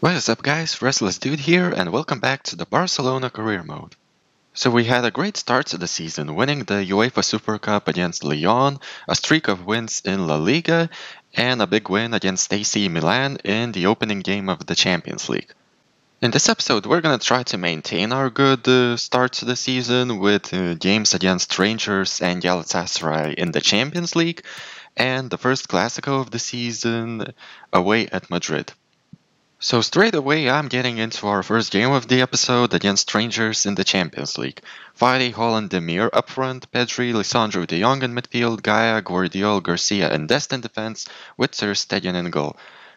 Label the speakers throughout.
Speaker 1: What is up guys, Restless Dude here and welcome back to the Barcelona career mode. So we had a great start to the season, winning the UEFA Super Cup against Lyon, a streak of wins in La Liga, and a big win against AC Milan in the opening game of the Champions League. In this episode, we're gonna try to maintain our good uh, start to the season with uh, games against Rangers and Galatasaray in the Champions League, and the first Clasico of the season away at Madrid. So straight away I'm getting into our first game of the episode against Rangers in the Champions League. Vardy, Haaland, Demir up front, Pedri, Lisandro de Jong in midfield, Gaia, Gvardiol, Garcia and Dest in defense, with Ter Stegen in goal.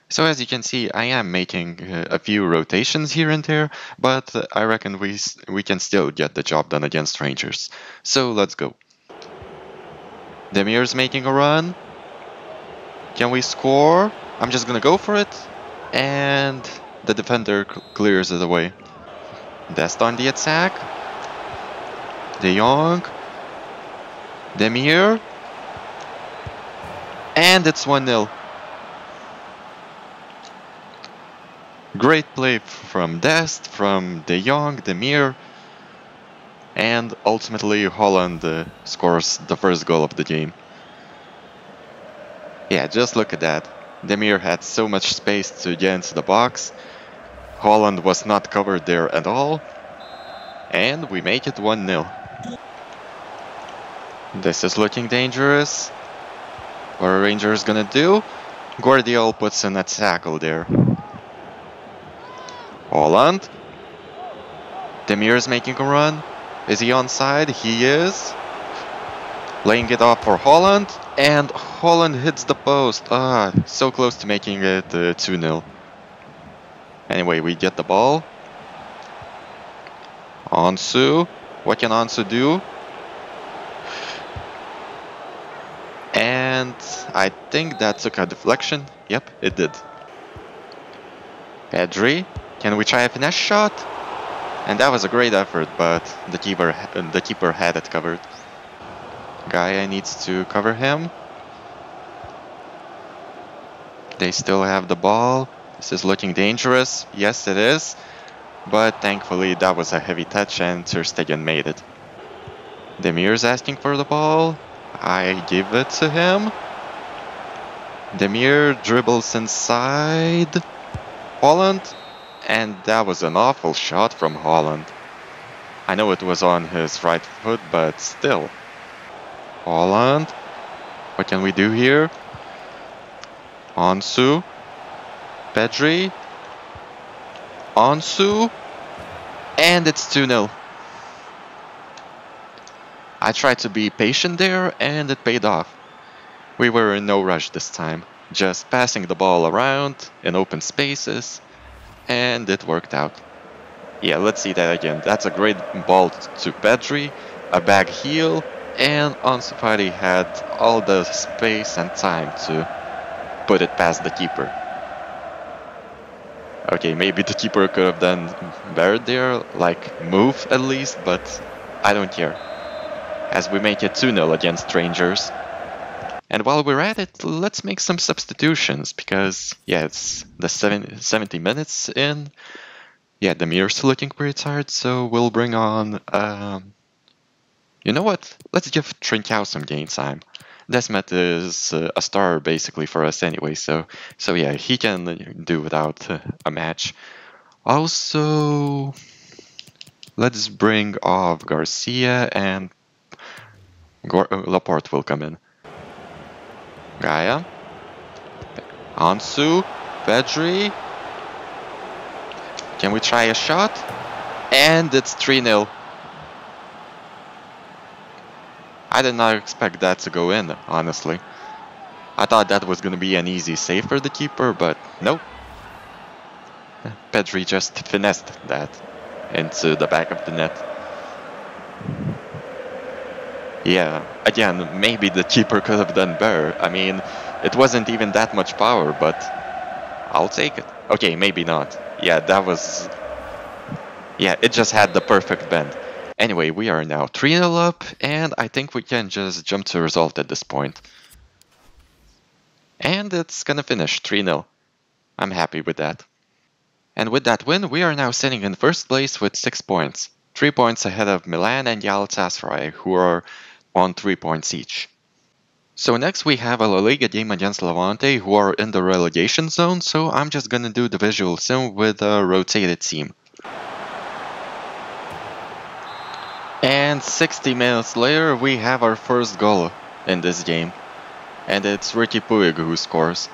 Speaker 1: So as you can see, I am making uh, a few rotations here and there, but I reckon we, we can still get the job done against Rangers. So let's go. Demir's making a run. Can we score? I'm just gonna go for it and the defender clears it away. Dest on the attack. De Jong. Demir. And it's 1-0. Great play from Dest, from De Jong, Demir. And ultimately Haaland uh, scores the first goal of the game. Yeah, just look at that. Demir had so much space to get into the box. Haaland was not covered there at all. And we make it 1-0. This is looking dangerous. What are Rangers gonna do? Gvardiol puts in a tackle there. Haaland. Demir is making a run. Is he onside? He is. Laying it off for Haaland, And Haaland hits the post. Ah, so close to making it 2-0. Uh, anyway, we get the ball. Ansu. What can Ansu do? And I think that took a deflection. Yep, it did. Pedri. Can we try a finesse shot? And that was a great effort, but the keeper the keeper had it covered. Gaia needs to cover him. They still have the ball. This is looking dangerous. Yes, it is. But thankfully, that was a heavy touch and Ter Stegen made it. Demir's asking for the ball. I give it to him. Demir dribbles inside. Haaland. And that was an awful shot from Haaland. I know it was on his right foot, but still. Haaland. What can we do here? Ansu. Pedri. Ansu. And it's 2-0. I tried to be patient there and it paid off. We were in no rush this time, just passing the ball around in open spaces and it worked out. Yeah, let's see that again. That's a great ball to Pedri, a back heel, and Ansu Fati had all the space and time to put it past the keeper. Okay, maybe the keeper could have done better there, like move at least, but I don't care. As we make it 2-0 against Rangers. And while we're at it, let's make some substitutions, because, yeah, it's the 70 minutes in. Yeah, Demir's looking pretty tired, so we'll bring on um, you know what? Let's give Trincao some game time. Desmet is uh, a star basically for us anyway, so so yeah, he can do without uh, a match. Also, let's bring off Garcia and uh, Laporte will come in. Gaia, Ansu, Pedri. Can we try a shot? And it's 3 0. I did not expect that to go in, honestly. I thought that was going to be an easy save for the keeper, but nope. Pedri just finessed that into the back of the net. Yeah, again, maybe the keeper could have done better. I mean, it wasn't even that much power, but I'll take it. Okay, maybe not. Yeah, that was... Yeah, it just had the perfect bend. Anyway, we are now 3-0 up, and I think we can just jump to result at this point. And it's gonna finish 3-0. I'm happy with that. And with that win, we are now sitting in first place with 6 points, 3 points ahead of Milan and Galatasaray, who are on 3 points each. So next we have a La Liga game against Levante, who are in the relegation zone, so I'm just gonna do the visual sim with a rotated team. And 60 minutes later, we have our first goal in this game. And it's Ricky Puig who scores.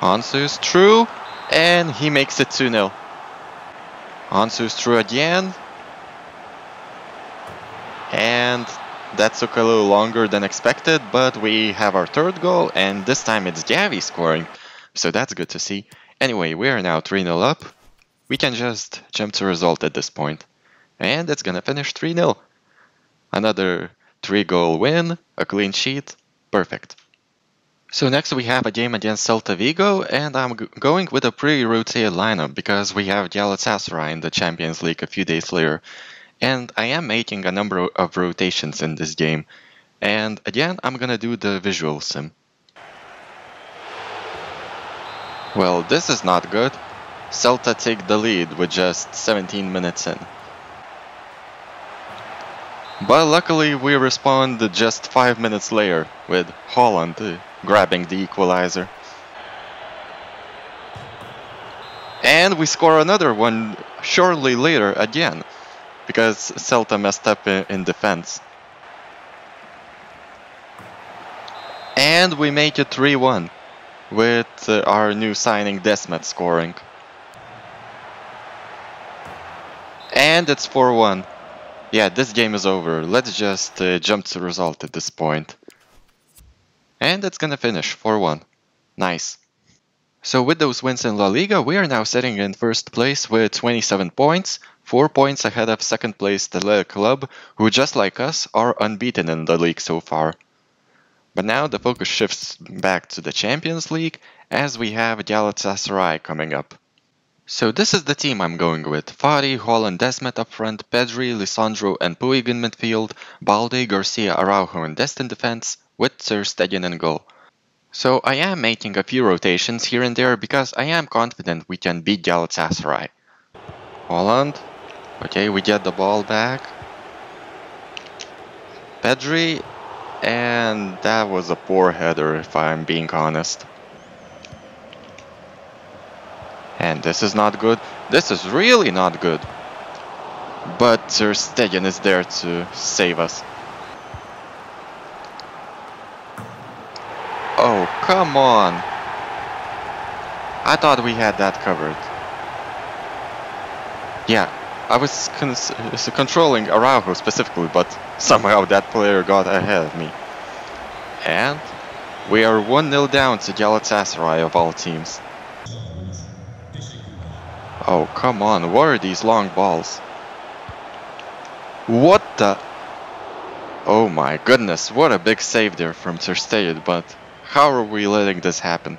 Speaker 1: Ansu's through, and he makes it 2-0. Ansu's through again. And that took a little longer than expected, but we have our third goal, and this time it's Gavi scoring. So that's good to see. Anyway, we are now 3-0 up. We can just jump to result at this point. And it's gonna finish 3-0. Another 3-goal win, a clean sheet, perfect. So next we have a game against Celta Vigo, and I'm going with a pretty rotated lineup because we have Galatasaray in the Champions League a few days later. And I am making a number of rotations in this game. And again, I'm gonna do the visual sim. Well, this is not good. Celta take the lead with just 17 minutes in. But luckily we respond just 5 minutes later with Haaland uh, grabbing the equalizer. And we score another one shortly later again, because Celta messed up in, in defense. And we make it 3-1 with uh, our new signing Desmet scoring. And it's 4-1. Yeah, this game is over. Let's just uh, jump to result at this point. And it's gonna finish 4-1. Nice. So with those wins in La Liga, we are now sitting in first place with 27 points, 4 points ahead of second place the Club, who just like us are unbeaten in the league so far. But now the focus shifts back to the Champions League, as we have Galatasaray coming up. So this is the team I'm going with. Fati, Haaland, Desmet up front, Pedri, Lisandro and Puig in midfield, Balde, Garcia, Araujo and Dest in defense, with Ter Stegen in goal. So I am making a few rotations here and there because I am confident we can beat Galatasaray. Haaland. Okay, we get the ball back. Pedri. And that was a poor header if I'm being honest. And this is not good. This is really not good. But Ter Stegen is there to save us. Oh, come on. I thought we had that covered. Yeah, I was controlling Araujo specifically, but somehow that player got ahead of me. And we are 1-0 down to Galatasaray of all teams. Oh, come on. What are these long balls? What the... Oh my goodness, what a big save there from Ter Stegen, but how are we letting this happen?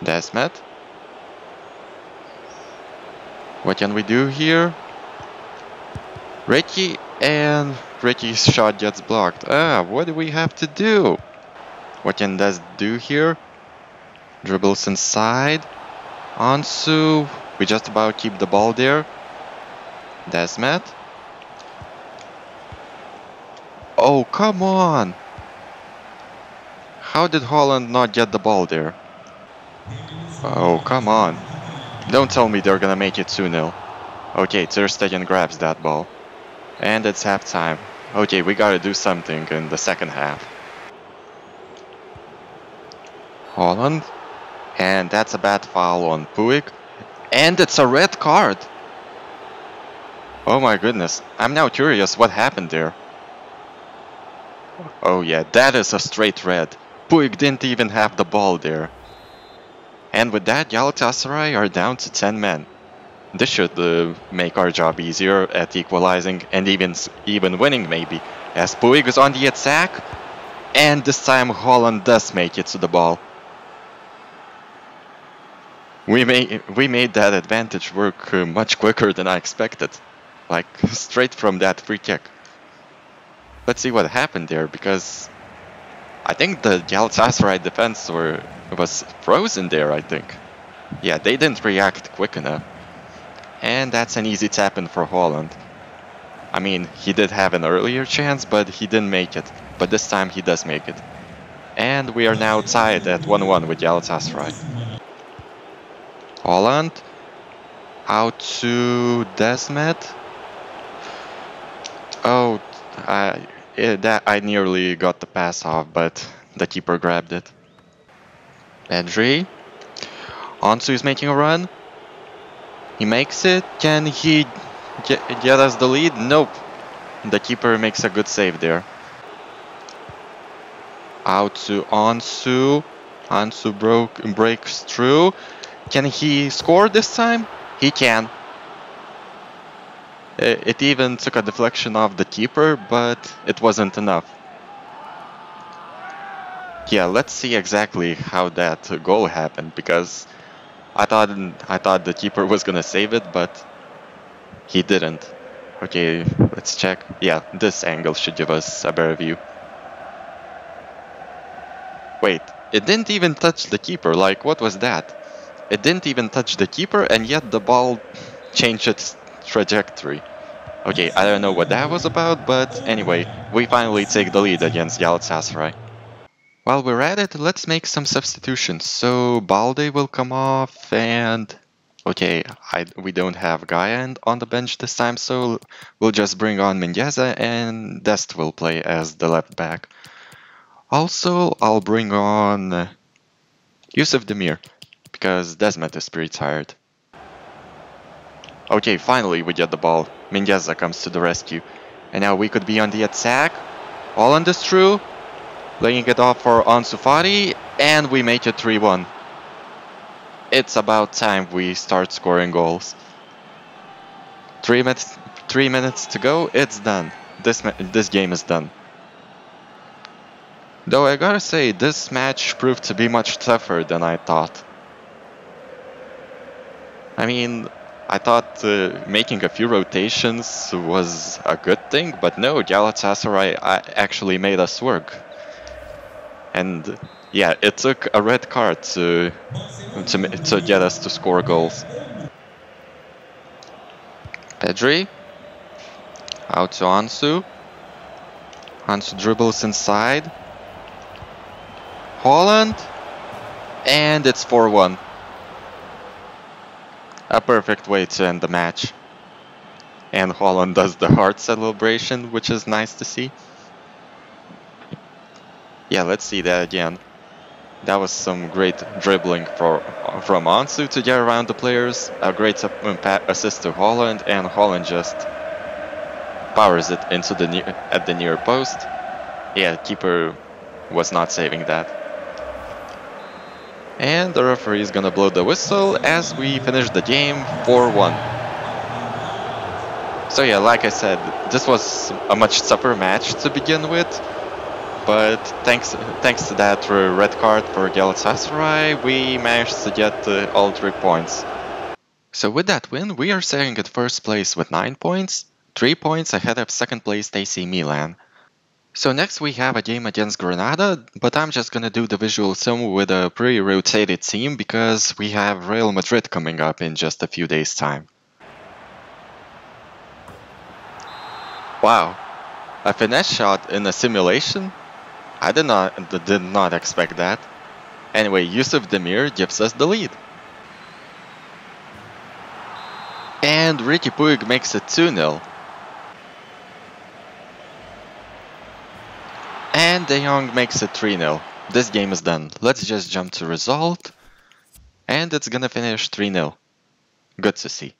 Speaker 1: Desmet? What can we do here? Ricky and Ricky's shot gets blocked. Ah, what do we have to do? What can Des do here? Dribbles inside. Ansu, we just about keep the ball there. Desmet. Oh, come on! How did Haaland not get the ball there? Oh, come on. Don't tell me they're gonna make it 2-0. Okay, Ter Stegen grabs that ball. And it's halftime. Okay, we gotta do something in the second half. Haaland and that's a bad foul on Puig. And it's a red card. Oh my goodness. I'm now curious what happened there. Oh yeah, that is a straight red. Puig didn't even have the ball there. And with that, Galatasaray are down to 10 men. This should uh, make our job easier at equalizing and even even winning maybe. As Puig is on the attack. And this time Haaland does make it to the ball. We made, we made that advantage work uh, much quicker than I expected. Like, straight from that free kick. Let's see what happened there, because I think the Galatasaray defense were was frozen there, I think. Yeah, they didn't react quick enough. And that's an easy tap in for Haaland. I mean, he did have an earlier chance, but he didn't make it. But this time he does make it. And we are now tied at 1-1 with Galatasaray. Haaland. Out to Desmet. Oh, I, that, I nearly got the pass off, but the keeper grabbed it. Pedri. Ansu is making a run. He makes it. Can he get, get us the lead? Nope. The keeper makes a good save there. Out to Ansu. Ansu broke, breaks through. Can he score this time? He can. It even took a deflection off the keeper, but it wasn't enough. Yeah, let's see exactly how that goal happened, because I thought I thought the keeper was gonna save it, but he didn't. Okay, let's check. Yeah, this angle should give us a better view. Wait, it didn't even touch the keeper, like what was that? It didn't even touch the keeper and yet the ball changed its trajectory. Okay, I don't know what that was about, but anyway, we finally take the lead against Galatasaray. While we're at it, let's make some substitutions. So Balde will come off and... Okay, I, we don't have Gaia on the bench this time, so we'll just bring on Mingueza and Dest will play as the left back. Also, I'll bring on Yusuf Demir, because Desmet is pretty tired. Okay, finally we get the ball. Mingueza comes to the rescue. And now we could be on the attack. All on this true. Laying it off for Ansu Fati, and we make it 3-1. It's about time we start scoring goals. Three minutes, three minutes to go, it's done. This, this game is done. Though I gotta say, this match proved to be much tougher than I thought. I mean, I thought uh, making a few rotations was a good thing, but no, Galatasaray actually made us work. And yeah, it took a red card to to to get us to score goals. Pedri out to Ansu. Ansu dribbles inside. Haaland, and it's 4-1. A perfect way to end the match. And Haaland does the heart celebration, which is nice to see. Yeah, let's see that again. That was some great dribbling for, from Ansu to get around the players. A great um, assist to Haaland, and Haaland just powers it into the near, at the near post. Yeah, keeper was not saving that. And the referee is gonna blow the whistle as we finish the game 4-1. So yeah, like I said, this was a much tougher match to begin with. But thanks thanks to that red card for Galatasaray, we managed to get uh, all three points. So with that win, we are sitting at first place with 9 points, 3 points ahead of second place AC Milan. So next we have a game against Granada, but I'm just gonna do the visual sim with a pretty rotated team because we have Real Madrid coming up in just a few days time. Wow, a finesse shot in a simulation? I did not, did not expect that. Anyway, Yusuf Demir gives us the lead. And Ricky Puig makes it 2-0. And De Jong makes it 3-0. This game is done. Let's just jump to result. And it's gonna finish 3-0. Good to see.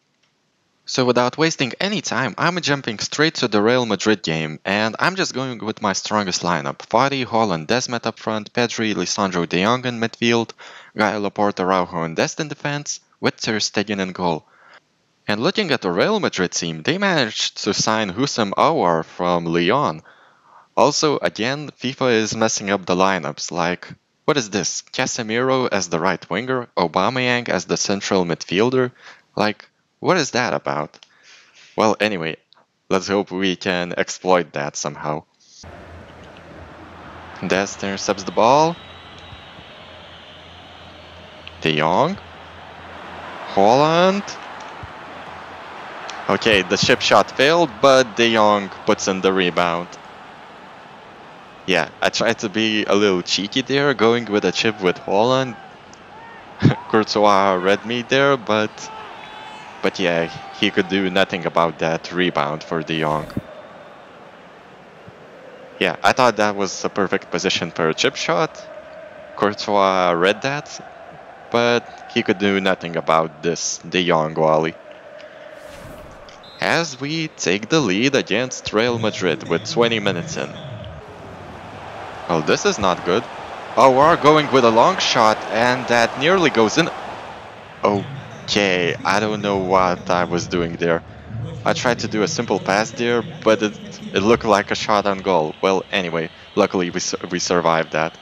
Speaker 1: So without wasting any time, I'm jumping straight to the Real Madrid game, and I'm just going with my strongest lineup. Fati, Haaland, Desmet up front, Pedri, Lisandro De Jong in midfield, Gaia Laporte, Araujo and Dest in defense, with Ter Stegen in goal. And looking at the Real Madrid team, they managed to sign Houssem Aouar from Lyon, also, again, FIFA is messing up the lineups, like, what is this? Casemiro as the right winger, Aubameyang as the central midfielder? Like, what is that about? Well, anyway, let's hope we can exploit that somehow. Dest intercepts the ball. De Jong. Haaland. Okay, the chip shot failed, but De Jong puts in the rebound. Yeah, I tried to be a little cheeky there, going with a chip with Haaland, Courtois read me there, but but yeah, he could do nothing about that rebound for De Jong. Yeah, I thought that was a perfect position for a chip shot. Courtois read that, but he could do nothing about this De Jong volley. As we take the lead against Real Madrid with 20 minutes in. Oh, this is not good. Oh, we're going with a long shot and that nearly goes in. Okay, I don't know what I was doing there. I tried to do a simple pass there, but it, it looked like a shot on goal. Well, anyway, luckily we, we survived that.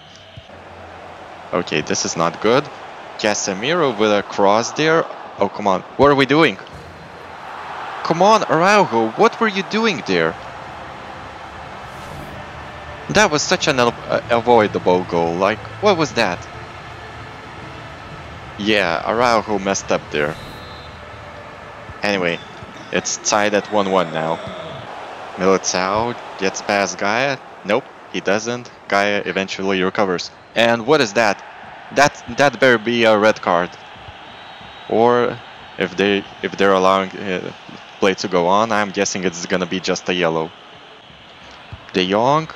Speaker 1: Okay, this is not good. Casemiro with a cross there. Oh, come on. What are we doing? Come on, Araujo, what were you doing there? That was such an uh, avoidable goal. Like, what was that? Yeah, Araujo messed up there. Anyway, it's tied at 1-1 now. Militao gets past Gaia. Nope, he doesn't. Gaia eventually recovers. And what is that? That that better be a red card. Or if they if they're allowing uh, play to go on, I'm guessing it's gonna be just a yellow. De Jong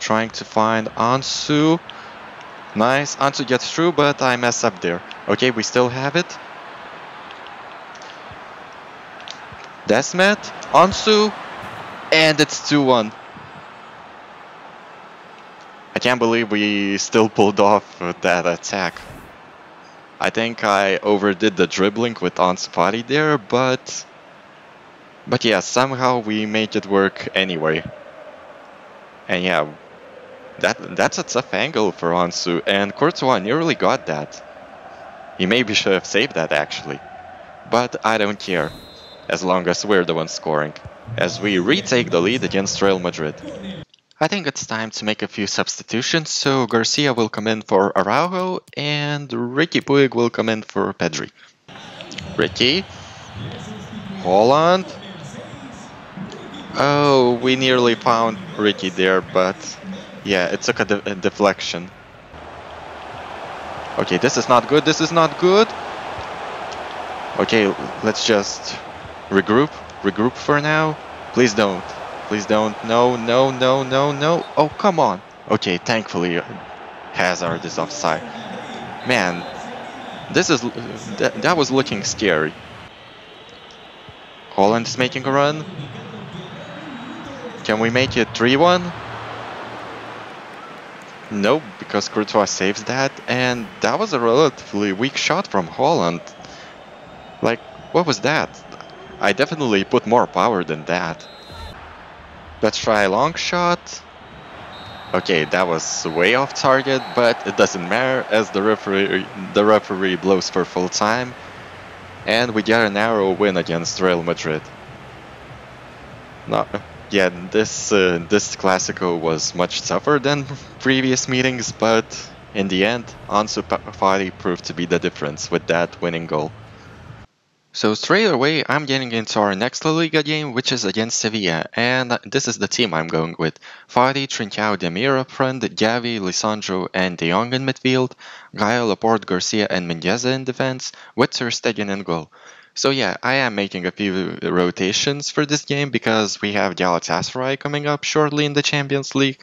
Speaker 1: trying to find Ansu. Nice, Ansu gets through, but I mess up there. Okay, we still have it. Desmet, Ansu, and it's 2-1. I can't believe we still pulled off that attack. I think I overdid the dribbling with Ansu Fati there, but... But yeah, somehow we made it work anyway. And yeah, that that's a tough angle for Ansu, and Courtois nearly got that. He maybe should have saved that actually. But I don't care as long as we're the ones scoring, as we retake the lead against Real Madrid. I think it's time to make a few substitutions, so Garcia will come in for Araujo and Ricky Puig will come in for Pedri. Ricky, Haaland. Oh, we nearly found Ricky there, but yeah, it took a, de a deflection. Okay, this is not good, this is not good. Okay, let's just Regroup. Regroup for now. Please don't. Please don't. No, no, no, no, no. Oh, come on. Okay, thankfully uh, Hazard is offside. Man, this is... That, that was looking scary. Haaland is making a run. Can we make it 3-1? Nope, because Courtois saves that, and that was a relatively weak shot from Haaland. Like, what was that? I definitely put more power than that. Let's try a long shot. Okay, that was way off target, but it doesn't matter as the referee the referee blows for full time. And we get a narrow win against Real Madrid. No, yeah, this uh, this Clasico was much tougher than previous meetings, but in the end, Ansu Fati proved to be the difference with that winning goal. So straight away, I'm getting into our next La Liga game, which is against Sevilla, and this is the team I'm going with. Fati, Trincao, Demir up front, Gavi, Lisandro, and De Jong in midfield, Gaia, Laporte, Garcia, and Mingueza in defense, with Ter Stegen in goal. So yeah, I am making a few rotations for this game because we have Galatasaray coming up shortly in the Champions League,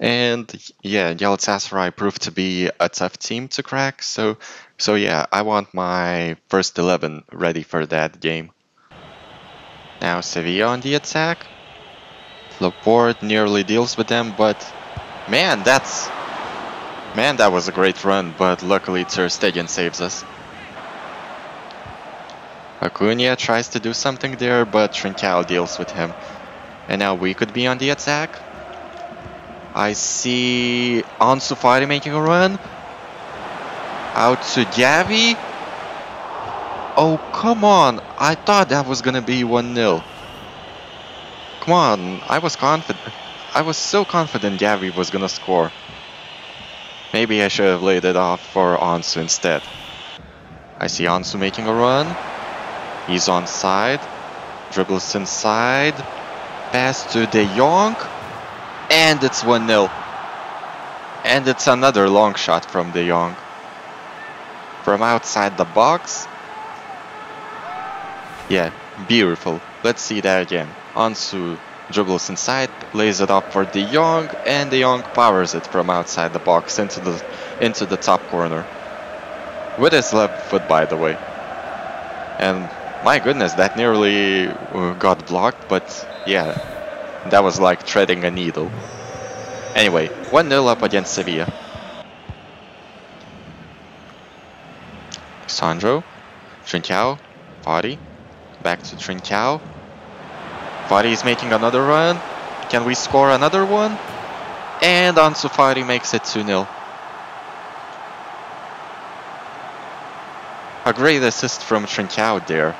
Speaker 1: and yeah, Galatasaray proved to be a tough team to crack, so so yeah, I want my first 11 ready for that game. Now Sevilla on the attack. Laporte nearly deals with them, but man, that's man, that was a great run, but luckily Ter Stegen saves us. Acuna tries to do something there, but Trincao deals with him. And now we could be on the attack. I see Ansu Fati making a run. Out to Gavi. Oh, come on. I thought that was going to be 1-0. Come on. I was confident. I was so confident Gavi was gonna score. Maybe I should have laid it off for Ansu instead. I see Ansu making a run. He's on side. Dribbles inside. Pass to De Jong. And it's 1-0. And it's another long shot from De Jong. From outside the box. Yeah, beautiful. Let's see that again. Ansu dribbles inside, lays it up for De Jong, and De Jong powers it from outside the box into the into the top corner. With his left foot, by the way. And my goodness, that nearly uh, got blocked, but yeah, that was like treading a needle. Anyway, 1-0 up against Sevilla. Sandro, Trincao, Fati, back to Trincao. Fati is making another run. Can we score another one? And Ansu Fati makes it 2-0. A great assist from Trincao there.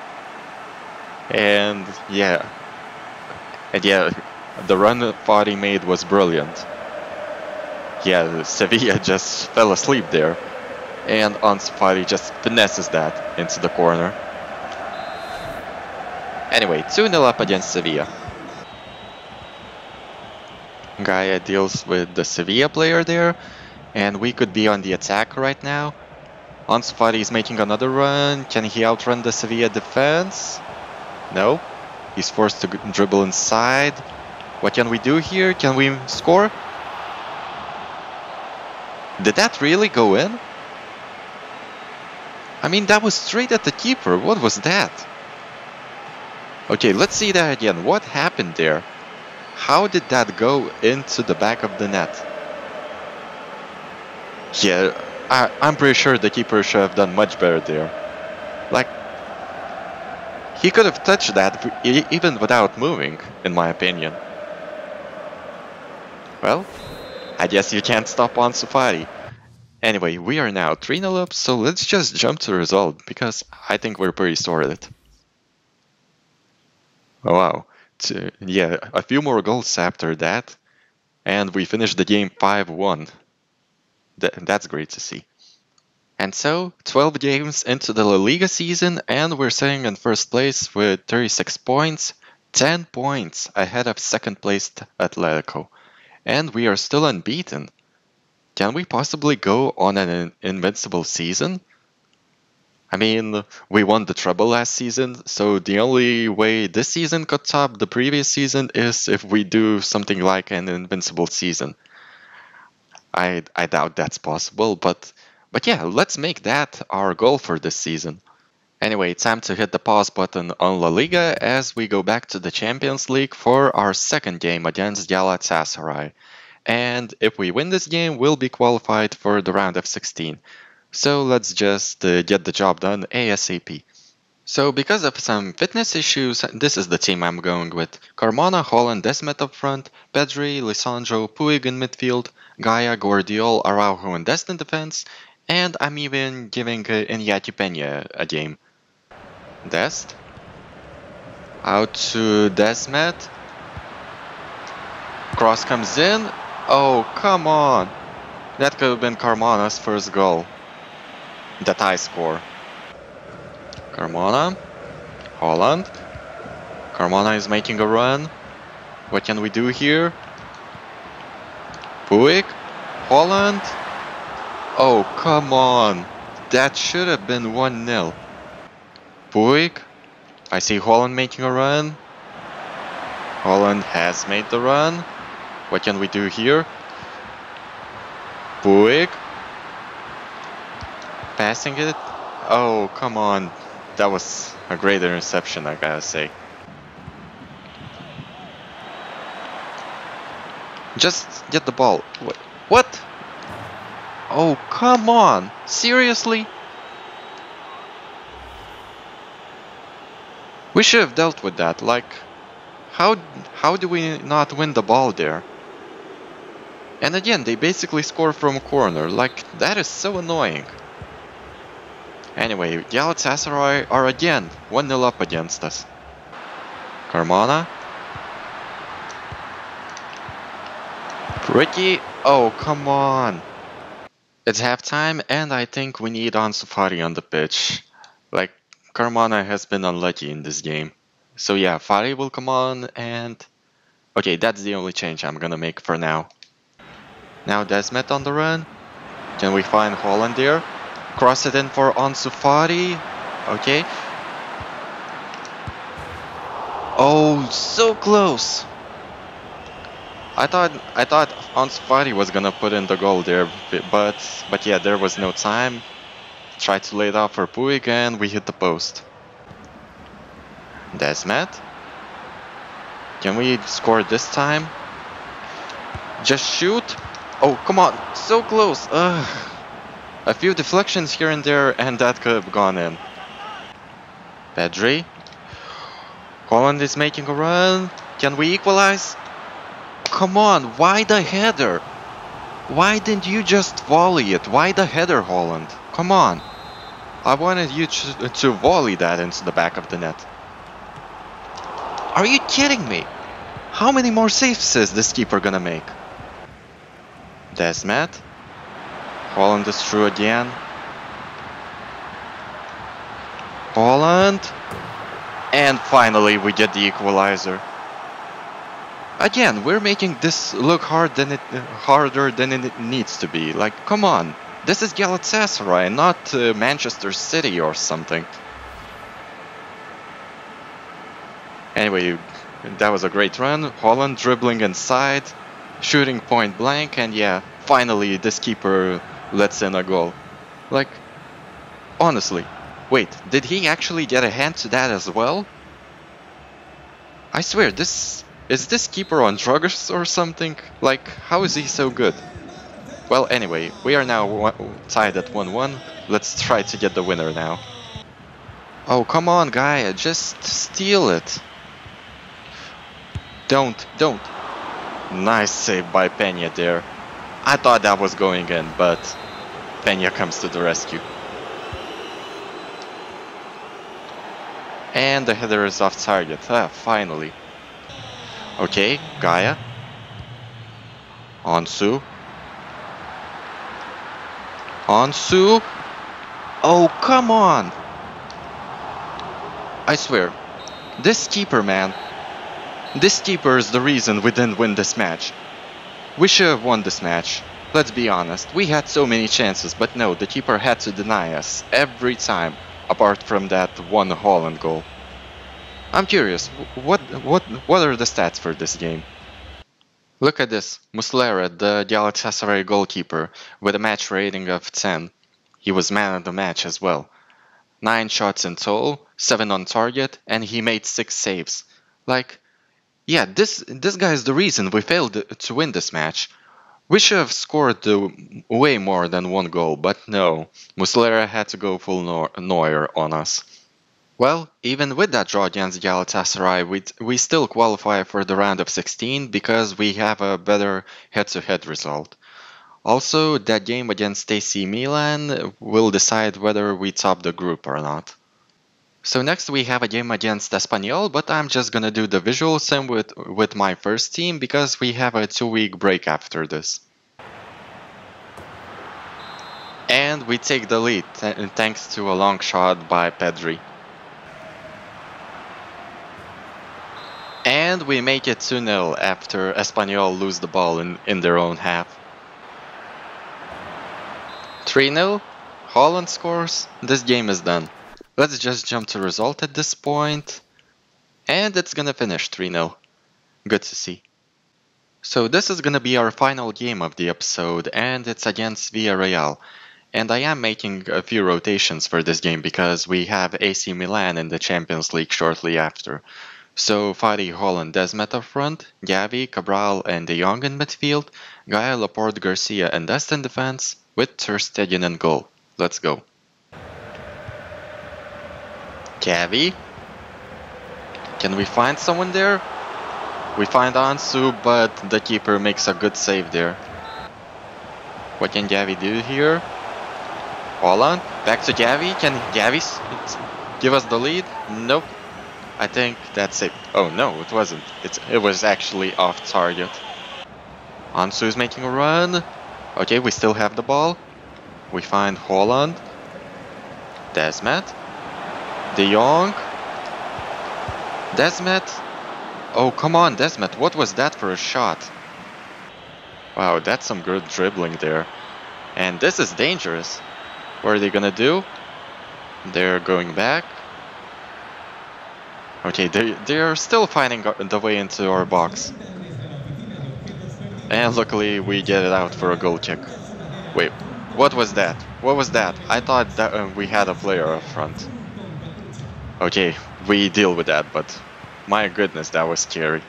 Speaker 1: And yeah, and yeah, the run that Fati made was brilliant. Yeah, Sevilla just fell asleep there. And Ansu Fati just finesses that into the corner. Anyway, 2-0 up against Sevilla. Gaia deals with the Sevilla player there, and we could be on the attack right now. Ansu Fati is making another run. Can he outrun the Sevilla defense? No. He's forced to dribble inside. What can we do here? Can we score? Did that really go in? I mean, that was straight at the keeper. What was that? Okay, let's see that again. What happened there? How did that go into the back of the net? Yeah, I, I'm pretty sure the keeper should have done much better there. He could have touched that even without moving, in my opinion. Well, I guess you can't stop Ansu safari. Anyway, we are now 3-0 up, so let's just jump to the result, because I think we're pretty sorted. Oh wow. yeah, a few more goals after that, and we finished the game 5-1. Th that's great to see. And so, 12 games into the La Liga season, and we're sitting in first place with 36 points, 10 points ahead of second placed Atletico. And we are still unbeaten. Can we possibly go on an invincible season? I mean, we won the treble last season, so the only way this season could top the previous season is if we do something like an invincible season. I, I doubt that's possible, but but yeah, let's make that our goal for this season. Anyway, time to hit the pause button on La Liga as we go back to the Champions League for our second game against Galatasaray. And if we win this game, we'll be qualified for the round of 16. So let's just uh, get the job done ASAP. So because of some fitness issues, this is the team I'm going with. Carmona, Haaland, Desmet up front, Pedri, Lisandro, Puig in midfield, Gaia, Gvardiol, Araujo in Dest in defense, and I'm even giving uh, Peña a game. Dest. Out to Desmet. Cross comes in. Oh, come on. That could have been Carmona's first goal. That I score. Carmona. Haaland. Carmona is making a run. What can we do here? Puig. Haaland. Oh, come on. That should have been 1-0. Puig. I see Haaland making a run. Haaland has made the run. What can we do here? Puig. Passing it. Oh, come on. That was a great interception, I gotta say. Just get the ball. What? Oh, come on! Seriously? We should have dealt with that, like... How, how do we not win the ball there? And again, they basically score from a corner, like, that is so annoying. Anyway, Galatasaray are again 1-0 up against us. Carmona. Ricky, oh come on. It's halftime and I think we need Ansu Fati on the pitch. Like, Carmona has been unlucky in this game. So yeah, Fati will come on and... Okay, that's the only change I'm gonna make for now. Now Desmet on the run. Can we find Haaland there? Cross it in for Ansu Fati. Okay. Oh, so close. I thought I thought Fati was gonna put in the goal there, but but yeah, there was no time. Tried to lay it out for Puig and we hit the post. Desmet. Can we score this time? Just shoot. Oh, come on. So close. Ugh. A few deflections here and there and that could have gone in. Pedri. Haaland is making a run. Can we equalize? Come on, why the header? Why didn't you just volley it? Why the header, Haaland? Come on. I wanted you to, to volley that into the back of the net. Are you kidding me? How many more saves is this keeper gonna make? Desmet. Haaland is through again. Haaland. And finally we get the equalizer. Again, we're making this look hard than it, harder than it needs to be. Like, come on. This is Galatasaray, not uh, Manchester City or something. Anyway, that was a great run. Haaland dribbling inside, shooting point blank, and yeah, finally this keeper lets in a goal. Like, honestly, wait, did he actually get a hand to that as well? I swear, this is this keeper on drugs or something? Like, how is he so good? Well, anyway, we are now tied at 1-1. Let's try to get the winner now. Oh, come on, guy, just steal it. Don't, don't. Nice save by Pena there. I thought that was going in, but Pena comes to the rescue. And the header is off target. Ah, finally. Okay, Gaia. Ansu. Ansu. Oh, come on! I swear, this keeper, man, this keeper is the reason we didn't win this match. We should have won this match. Let's be honest, we had so many chances, but no, the keeper had to deny us every time, apart from that one Haaland goal. I'm curious, what what what are the stats for this game? Look at this, Muslera, the Galatasaray goalkeeper, with a match rating of 10. He was man of the match as well. 9 shots in total, 7 on target, and he made 6 saves. Like, yeah, this this guy is the reason we failed to win this match. We should have scored way more than one goal, but no, Muslera had to go full Neuer on us. Well, even with that draw against Galatasaray, we, we still qualify for the round of 16 because we have a better head-to-head result. Also, that game against AC Milan will decide whether we top the group or not. So next we have a game against Espanyol, but I'm just gonna do the visual sim with, with my first team because we have a two week break after this. And we take the lead, th thanks to a long shot by Pedri. We make it 2-0 after Espanyol lose the ball in, in their own half. 3-0, Haaland scores, this game is done. Let's just jump to result at this point. And it's gonna finish 3-0. Good to see. So this is gonna be our final game of the episode and it's against Villarreal. And I am making a few rotations for this game because we have AC Milan in the Champions League shortly after. So Fati, Haaland Desmet up front, Gavi, Cabral and De Jong in midfield, Gaia, Laporte, Garcia and Dest in defense, with Ter Stegen in goal. Let's go. Gavi. Can we find someone there? We find Ansu, but the keeper makes a good save there. What can Gavi do here? Haaland, back to Gavi. Can Gavi give us the lead? Nope. I think that's it. Oh no, it wasn't. It's, it was actually off target. Ansu is making a run. Okay, we still have the ball. We find Haaland. Desmet. De Jong. Desmet. Oh, come on, Desmet. What was that for a shot? Wow, that's some good dribbling there. And this is dangerous. What are they gonna do? They're going back. Okay, they, they're still finding the way into our box. And luckily we get it out for a goal check. Wait, what was that? What was that? I thought that uh, we had a player up front. Okay, we deal with that, but my goodness, that was scary.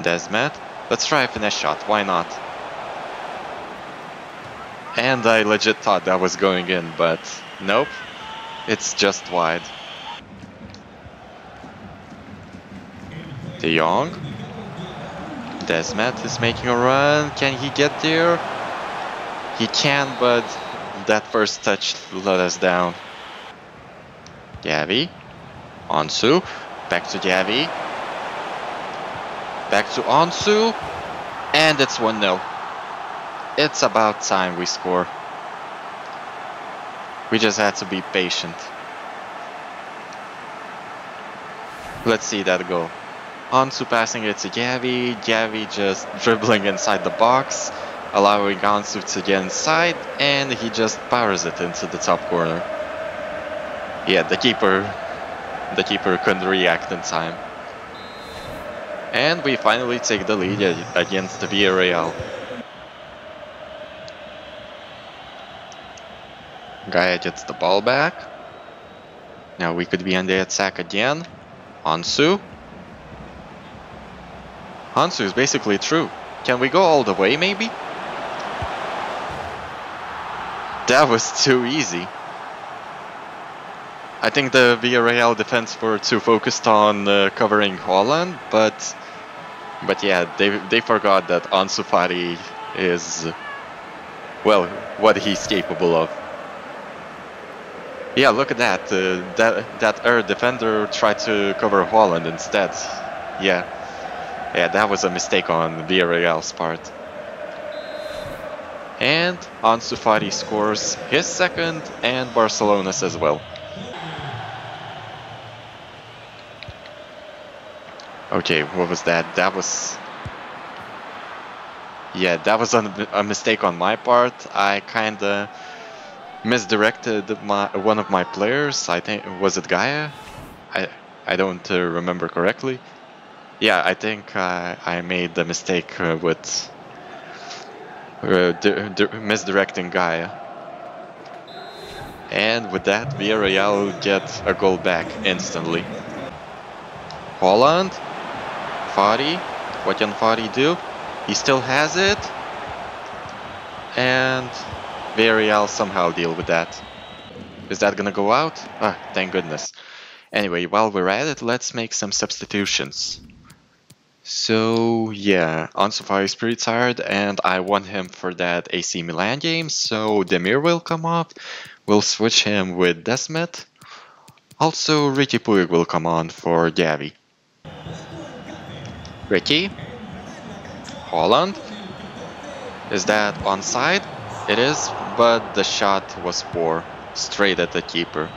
Speaker 1: Desmet, let's try a finesse shot, why not? And I legit thought that was going in, but nope, it's just wide. De Jong. Desmet is making a run. Can he get there? He can, but that first touch let us down. Gavi. Ansu. Back to Gavi. Back to Ansu. And it's 1-0. It's about time we score. We just had to be patient. Let's see that goal. Ansu passing it to Gavi, Gavi just dribbling inside the box, allowing Ansu to get inside, and he just powers it into the top corner. Yeah, the keeper, the keeper couldn't react in time. And we finally take the lead against the Villarreal. Gaia gets the ball back. Now we could be on the attack again. Ansu. Ansu is basically true. Can we go all the way, maybe? That was too easy. I think the Villarreal defense were too focused on uh, covering Haaland, but but yeah, they they forgot that Ansu Fati is well what he's capable of. Yeah, look at that. Uh, that that air defender tried to cover Haaland instead. Yeah, yeah, that was a mistake on Villarreal's part. And Ansu Fati scores his second and Barcelona's as well. Okay, what was that? That was... Yeah, that was a, a mistake on my part. I kinda misdirected my one of my players. I think was it Gaia. I I don't uh, remember correctly. Yeah, I think uh, I made the mistake uh, with uh, misdirecting Gaia. And with that, Villarreal get a goal back instantly. Haaland, Fati, what can Fati do? He still has it. And Villarreal somehow deal with that. Is that gonna go out? Ah, thank goodness. Anyway, while we're at it, let's make some substitutions. So yeah, Ansu Fati is pretty tired and I want him for that AC Milan game, so Demir will come off. We'll switch him with Desmet. Also, Riqui Puig will come on for Gavi. Riqui. Haaland? Is that onside? It is, but the shot was poor, straight at the keeper.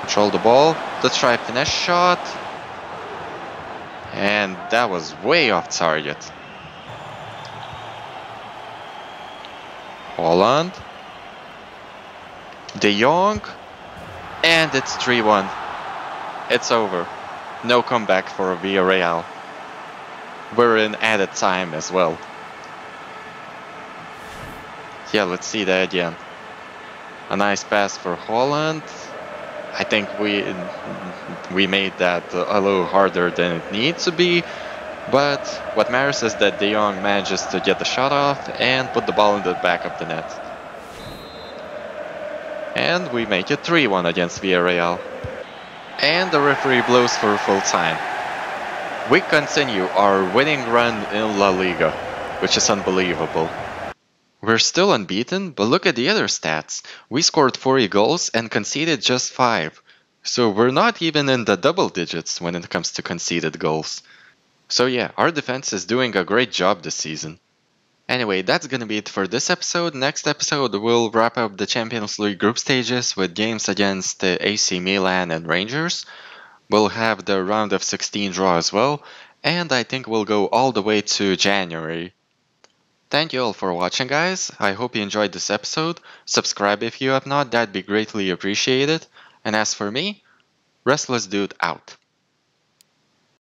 Speaker 1: Control the ball, let's try a finesse shot. And that was way off target. Haaland. De Jong. And it's 3-1. It's over. No comeback for Villarreal. We're in added time as well. Yeah, let's see that again. A nice pass for Haaland. I think we we made that a little harder than it needs to be. But what matters is that De Jong manages to get the shot off and put the ball in the back of the net. And we make it 3-1 against Villarreal. And the referee blows for full time. We continue our winning run in La Liga, which is unbelievable. We're still unbeaten, but look at the other stats. We scored 40 goals and conceded just 5. So we're not even in the double digits when it comes to conceded goals. So yeah, our defense is doing a great job this season. Anyway, that's gonna be it for this episode. Next episode, we'll wrap up the Champions League group stages with games against AC Milan and Rangers. We'll have the round of 16 draw as well, and I think we'll go all the way to January. Thank you all for watching, guys. I hope you enjoyed this episode. Subscribe if you have not, that'd be greatly appreciated. And as for me, Restless Dude out.